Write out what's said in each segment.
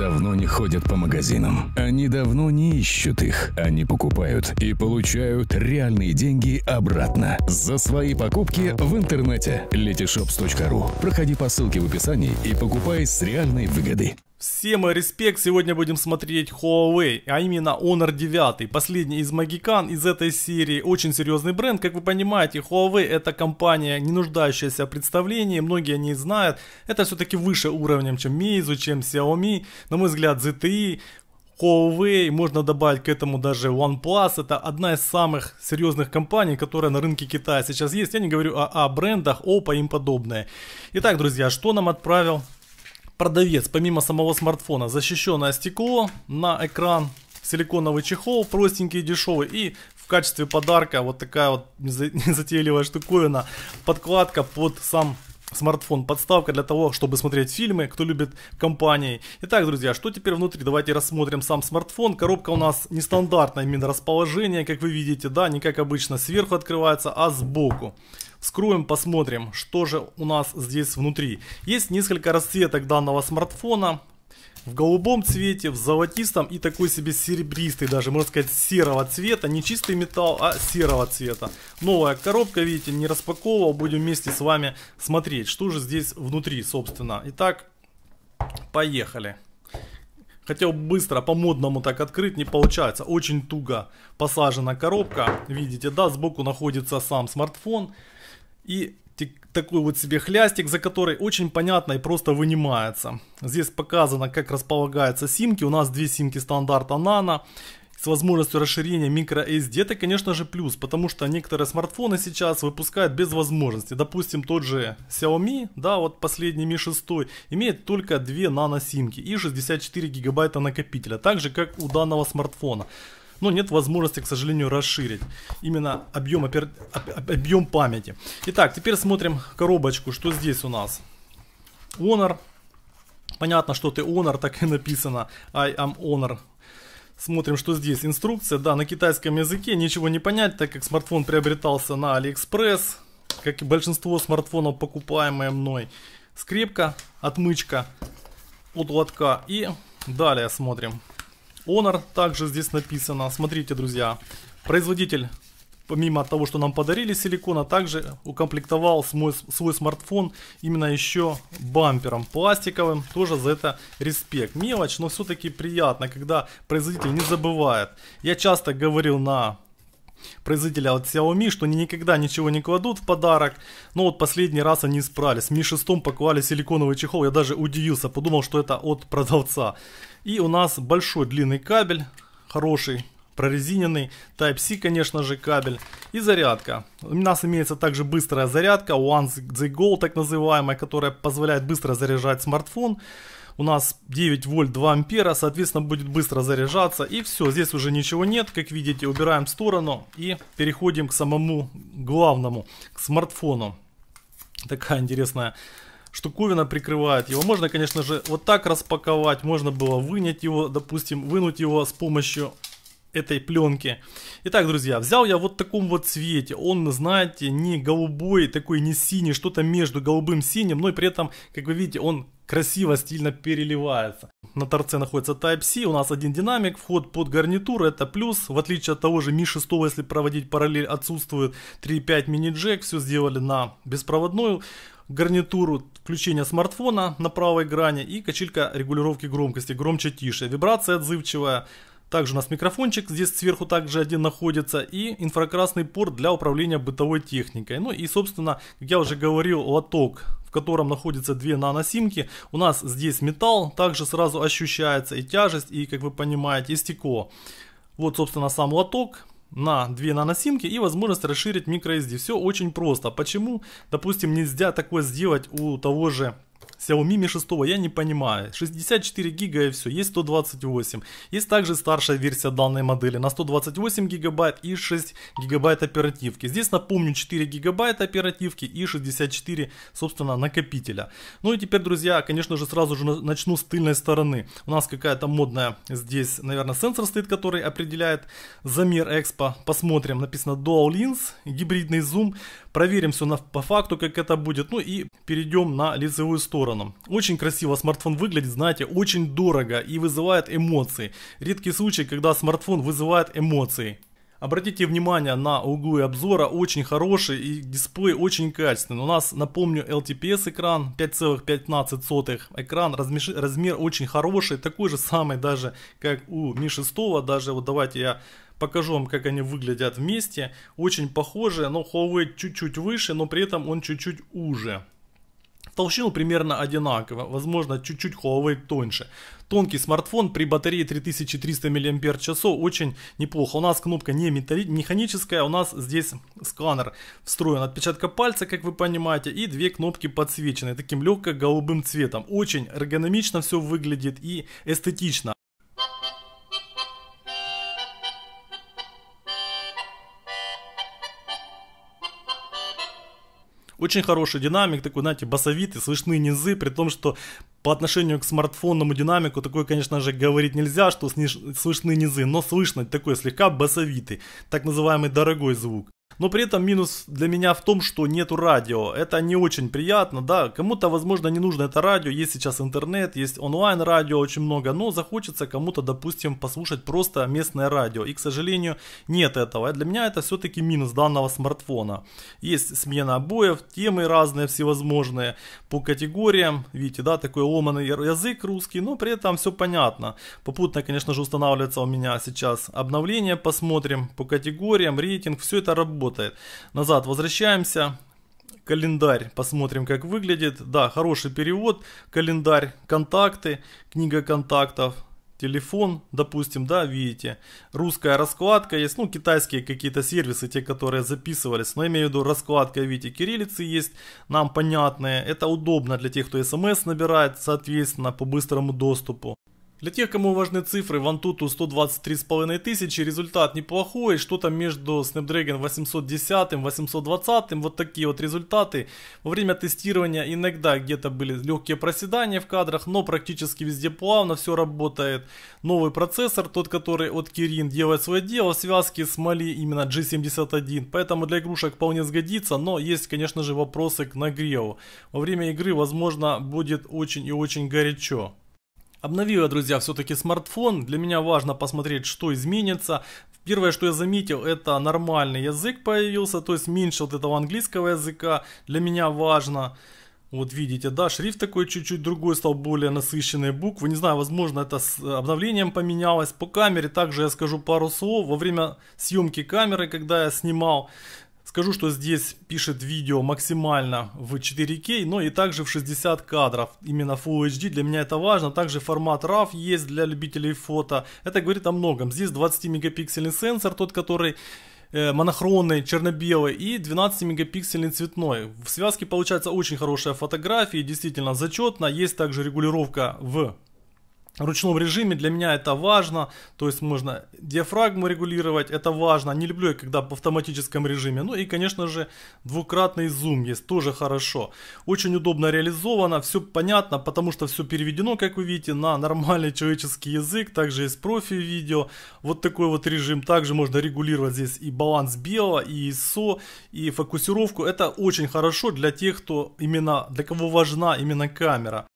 давно не ходят по магазинам. Они давно не ищут их. Они покупают и получают реальные деньги обратно. За свои покупки в интернете. letyshops.ru Проходи по ссылке в описании и покупай с реальной выгодой. Всем респект, сегодня будем смотреть Huawei, а именно Honor 9, последний из магикан из этой серии, очень серьезный бренд, как вы понимаете, Huawei это компания, не нуждающаяся в представлении, многие не знают, это все-таки выше уровнем, чем Meizu, чем Xiaomi, на мой взгляд ZTE, Huawei, можно добавить к этому даже OnePlus, это одна из самых серьезных компаний, которая на рынке Китая сейчас есть, я не говорю о, о брендах, Oppo и им подобное. Итак, друзья, что нам отправил продавец, помимо самого смартфона, защищенное стекло на экран, силиконовый чехол, простенький, дешевый, и в качестве подарка вот такая вот незатейливая штуковина, подкладка под сам смартфон, подставка для того, чтобы смотреть фильмы, кто любит компании. Итак, друзья, что теперь внутри? Давайте рассмотрим сам смартфон. Коробка у нас нестандартное именно расположение, как вы видите, да, не как обычно сверху открывается, а сбоку. Вскроем, посмотрим, что же у нас здесь внутри. Есть несколько расцветок данного смартфона. В голубом цвете, в золотистом и такой себе серебристый, даже можно сказать серого цвета. Не чистый металл, а серого цвета. Новая коробка, видите, не распаковывал. Будем вместе с вами смотреть, что же здесь внутри, собственно. Итак, поехали. Хотел быстро по-модному так открыть, не получается. Очень туго посажена коробка. Видите, да, сбоку находится сам смартфон. И такой вот себе хлястик, за который очень понятно и просто вынимается. Здесь показано, как располагаются симки. У нас две симки стандарта Nano с возможностью расширения microSD. Это, конечно же, плюс, потому что некоторые смартфоны сейчас выпускают без возможности. Допустим, тот же Xiaomi, да, вот последний Mi 6, имеет только две нано-симки и 64 гигабайта накопителя, так же, как у данного смартфона но нет возможности, к сожалению, расширить именно объем, опер... объем памяти. Итак, теперь смотрим коробочку, что здесь у нас. Honor. Понятно, что ты Honor, так и написано. I am Honor. Смотрим, что здесь. Инструкция, да, на китайском языке. Ничего не понять, так как смартфон приобретался на AliExpress. Как и большинство смартфонов, покупаемые мной. Скрепка, отмычка от лотка. И далее смотрим. Honor также здесь написано. Смотрите, друзья, производитель, помимо того, что нам подарили силикона, также укомплектовал свой, свой смартфон именно еще бампером пластиковым. Тоже за это респект. Мелочь, но все-таки приятно, когда производитель не забывает. Я часто говорил на производителя от Xiaomi, что они никогда ничего не кладут в подарок. Но вот последний раз они справились. Mi 6 поклали силиконовый чехол. Я даже удивился, подумал, что это от продавца. И у нас большой длинный кабель, хороший, прорезиненный, Type-C, конечно же, кабель и зарядка. У нас имеется также быстрая зарядка, One the Go, так называемая, которая позволяет быстро заряжать смартфон. У нас 9 вольт 2 ампера, соответственно будет быстро заряжаться. И все, здесь уже ничего нет, как видите, убираем в сторону и переходим к самому главному, к смартфону. Такая интересная штуковина прикрывает его. Можно, конечно же, вот так распаковать. Можно было вынять его, допустим, вынуть его с помощью этой пленки. Итак, друзья, взял я вот в таком вот цвете. Он, знаете, не голубой, такой не синий, что-то между голубым и синим, но и при этом, как вы видите, он красиво, стильно переливается. На торце находится Type-C, у нас один динамик, вход под гарнитуру, это плюс. В отличие от того же Mi 6, если проводить параллель, отсутствует 3.5 мини-джек, все сделали на беспроводную гарнитуру включения смартфона на правой грани и качелька регулировки громкости, громче-тише. Вибрация отзывчивая. Также у нас микрофончик здесь сверху также один находится и инфракрасный порт для управления бытовой техникой. Ну и собственно, как я уже говорил, лоток, в котором находятся две наносимки. У нас здесь металл, также сразу ощущается и тяжесть, и как вы понимаете, и стекло. Вот собственно сам лоток, на две наносимки и возможность расширить microSD. Все очень просто. Почему, допустим, нельзя такое сделать у того же Xiaomi Mi 6 я не понимаю. 64 гига и все, есть 128. Есть также старшая версия данной модели на 128 гигабайт и 6 гигабайт оперативки. Здесь напомню 4 гигабайта оперативки и 64 собственно накопителя. Ну и теперь, друзья, конечно же сразу же начну с тыльной стороны. У нас какая-то модная здесь, наверное, сенсор стоит, который определяет замер экспо. Посмотрим, написано Dual Lens, гибридный зум. Проверим все на, по факту, как это будет. Ну и перейдем на лицевую сторону. Очень красиво смартфон выглядит, знаете, очень дорого и вызывает эмоции. Редкий случай, когда смартфон вызывает эмоции. Обратите внимание на углы обзора, очень хороший и дисплей очень качественный. У нас, напомню, LTPS экран 5,15 экран, размер, размер очень хороший, такой же самый даже как у Mi 6, даже вот давайте я покажу вам, как они выглядят вместе. Очень похожие, но Huawei чуть-чуть выше, но при этом он чуть-чуть уже. Толщину примерно одинаково, возможно чуть-чуть Huawei тоньше. Тонкий смартфон при батарее 3300 мАч очень неплохо. У нас кнопка не механическая, у нас здесь сканер встроен отпечатка пальца, как вы понимаете, и две кнопки подсвечены таким легко-голубым цветом. Очень эргономично все выглядит и эстетично. Очень хороший динамик, такой, знаете, басовитый, слышны низы, при том, что по отношению к смартфонному динамику такой, конечно же, говорить нельзя, что слышны низы, но слышно такой слегка басовитый, так называемый дорогой звук. Но при этом минус для меня в том, что нету радио. Это не очень приятно, да. Кому-то, возможно, не нужно это радио. Есть сейчас интернет, есть онлайн радио очень много. Но захочется кому-то, допустим, послушать просто местное радио. И, к сожалению, нет этого. Для меня это все-таки минус данного смартфона. Есть смена обоев, темы разные всевозможные по категориям. Видите, да, такой ломаный язык русский, но при этом все понятно. Попутно, конечно же, устанавливается у меня сейчас обновление. Посмотрим по категориям, рейтинг. Все это работает работает. Назад возвращаемся. Календарь, посмотрим, как выглядит. Да, хороший перевод. Календарь, контакты, книга контактов, телефон, допустим, да, видите, русская раскладка есть, ну, китайские какие-то сервисы, те, которые записывались, но имею в виду раскладка, видите, кириллицы есть, нам понятные, это удобно для тех, кто смс набирает, соответственно, по быстрому доступу. Для тех, кому важны цифры, в Antutu 123,5 тысячи, результат неплохой, что-то между Snapdragon 810 и 820, вот такие вот результаты. Во время тестирования иногда где-то были легкие проседания в кадрах, но практически везде плавно все работает. Новый процессор, тот, который от Kirin делает свое дело в связке с Mali именно G71, поэтому для игрушек вполне сгодится, но есть, конечно же, вопросы к нагреву. Во время игры, возможно, будет очень и очень горячо. Обновила, друзья, все-таки смартфон. Для меня важно посмотреть, что изменится. Первое, что я заметил, это нормальный язык появился, то есть меньше вот этого английского языка. Для меня важно. Вот видите, да, шрифт такой чуть-чуть другой стал, более насыщенные буквы. Не знаю, возможно, это с обновлением поменялось. По камере также я скажу пару слов. Во время съемки камеры, когда я снимал, Скажу, что здесь пишет видео максимально в 4К, но и также в 60 кадров. Именно Full HD для меня это важно. Также формат RAW есть для любителей фото. Это говорит о многом. Здесь 20 мегапиксельный сенсор, тот, который э, монохронный, черно-белый и 12 мегапиксельный цветной. В связке получается очень хорошая фотография, действительно зачетно. Есть также регулировка в ручном режиме для меня это важно, то есть можно диафрагму регулировать, это важно, не люблю я когда в автоматическом режиме, ну и конечно же двукратный зум есть, тоже хорошо, очень удобно реализовано, все понятно, потому что все переведено, как вы видите, на нормальный человеческий язык, также есть профи видео, вот такой вот режим, также можно регулировать здесь и баланс белого, и ISO, и фокусировку, это очень хорошо для тех, кто именно, для кого важна именно камера.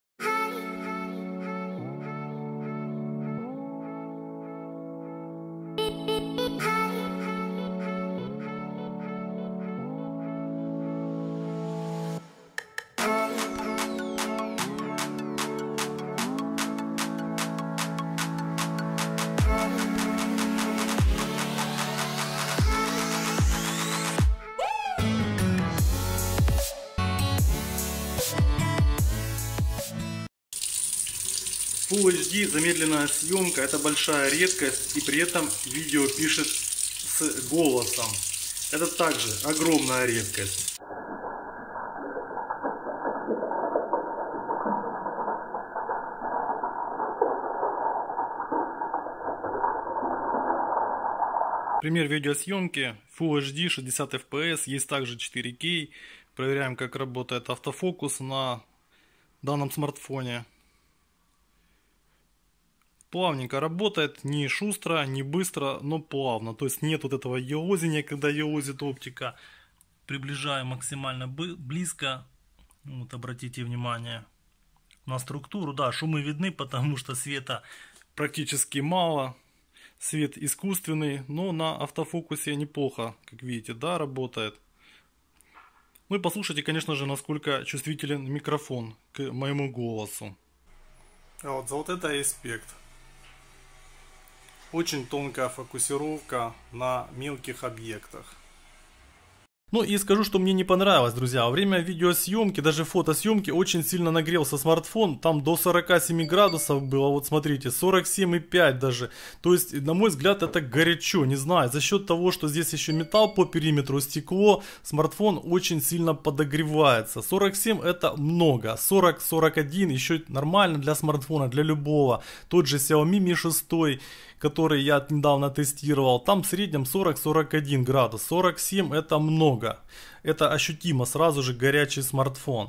Full HD замедленная съемка это большая редкость и при этом видео пишет с голосом. Это также огромная редкость. Пример видеосъемки Full HD 60 FPS, есть также 4K. Проверяем как работает автофокус на данном смартфоне плавненько работает, не шустро, не быстро, но плавно. То есть нет вот этого елозения, когда елозит оптика. приближаю максимально близко. Вот обратите внимание на структуру. Да, шумы видны, потому что света практически мало. Свет искусственный, но на автофокусе неплохо, как видите, да, работает. Ну и послушайте, конечно же, насколько чувствителен микрофон к моему голосу. А вот за вот это аспект. Очень тонкая фокусировка на мелких объектах. Ну и скажу, что мне не понравилось, друзья. Во время видеосъемки, даже фотосъемки, очень сильно нагрелся смартфон. Там до 47 градусов было, вот смотрите, 47,5 даже. То есть, на мой взгляд, это горячо, не знаю. За счет того, что здесь еще металл по периметру, стекло, смартфон очень сильно подогревается. 47 это много, 40-41 еще нормально для смартфона, для любого. Тот же Xiaomi Mi 6 который я недавно тестировал, там в среднем 40-41 градус. 47 это много. Это ощутимо, сразу же горячий смартфон.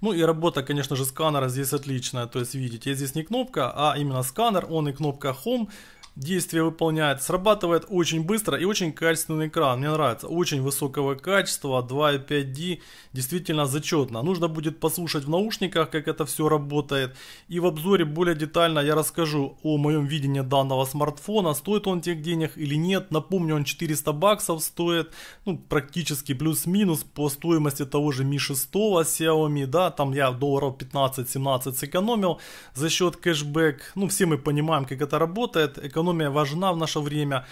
Ну и работа, конечно же, сканера здесь отличная. То есть, видите, здесь не кнопка, а именно сканер, он и кнопка Home действие выполняет. Срабатывает очень быстро и очень качественный экран. Мне нравится. Очень высокого качества, 2.5D. Действительно зачетно. Нужно будет послушать в наушниках, как это все работает. И в обзоре более детально я расскажу о моем видении данного смартфона. Стоит он тех денег или нет. Напомню, он 400 баксов стоит. Ну, практически плюс-минус по стоимости того же Mi 6 Xiaomi. Да, там я долларов 15-17 сэкономил за счет кэшбэк. Ну, все мы понимаем, как это работает. Эконом экономия важна в наше время.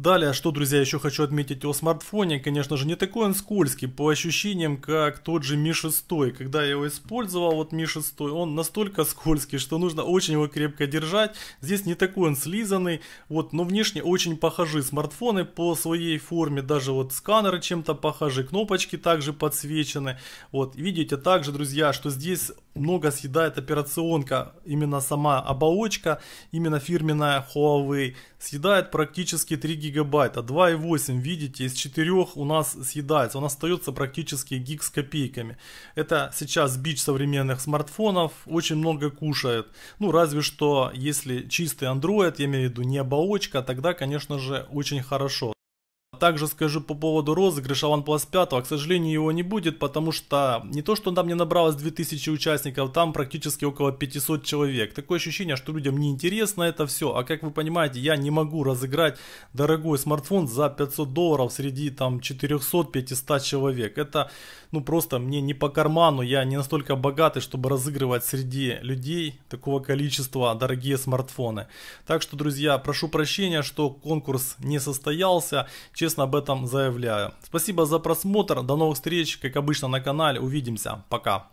Далее, что, друзья, еще хочу отметить о смартфоне. Конечно же, не такой он скользкий по ощущениям, как тот же Mi 6. Когда я его использовал, вот Mi 6, он настолько скользкий, что нужно очень его крепко держать. Здесь не такой он слизанный, вот, но внешне очень похожи смартфоны по своей форме. Даже вот сканеры чем-то похожи, кнопочки также подсвечены. Вот, видите также, друзья, что здесь много съедает операционка, именно сама оболочка, именно фирменная Huawei, съедает практически 3 гигабайта, 2,8, видите, из 4 у нас съедается, он остается практически гиг с копейками. Это сейчас бич современных смартфонов, очень много кушает, ну разве что если чистый Android, я имею в виду не оболочка, тогда конечно же очень хорошо. Также скажу по поводу розыгрыша OnePlus 5, к сожалению его не будет, потому что не то, что там не набралось 2000 участников, там практически около 500 человек. Такое ощущение, что людям не интересно это все, а как вы понимаете, я не могу разыграть дорогой смартфон за 500 долларов среди там 400-500 человек. Это ну просто мне не по карману, я не настолько богатый, чтобы разыгрывать среди людей такого количества дорогие смартфоны. Так что, друзья, прошу прощения, что конкурс не состоялся. Честно честно об этом заявляю. Спасибо за просмотр, до новых встреч, как обычно на канале, увидимся, пока.